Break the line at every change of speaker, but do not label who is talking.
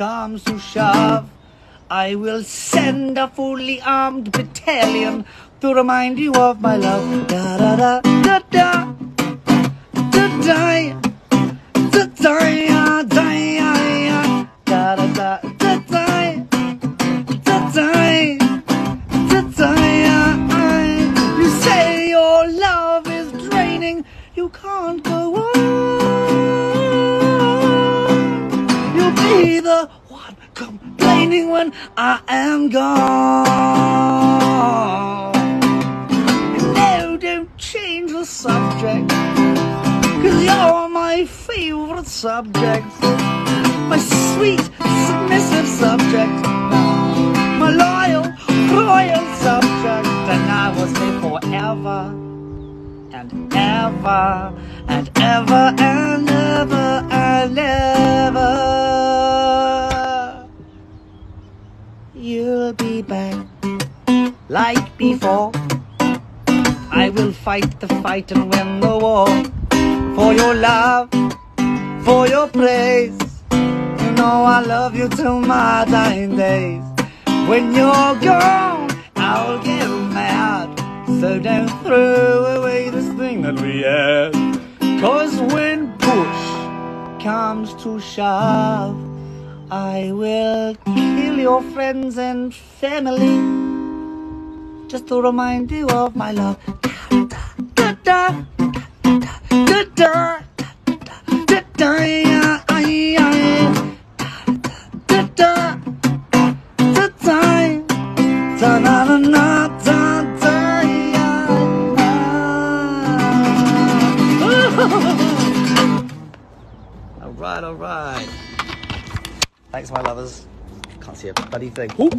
comes to shove, I will send a fully armed battalion to remind you of my love. Da da da da da da da da da da da da da da da da da da You say your love is draining, you can't go on. Be the one complaining when I am gone. No, don't change the subject, cause you're my favorite subject. My sweet, submissive subject. My loyal, royal subject. And I will stay forever and ever and ever and ever and ever. Be back like before. I will fight the fight and win the war for your love, for your praise. You know I love you till my dying days. When you're gone, I'll get mad. So don't throw away this thing that we had. Cause when push comes to shove, I will your friends and family. Just to remind you of my love. Da, da, da, all right, all right. Thanks, my lovers. Can't see a bloody thing. Ooh.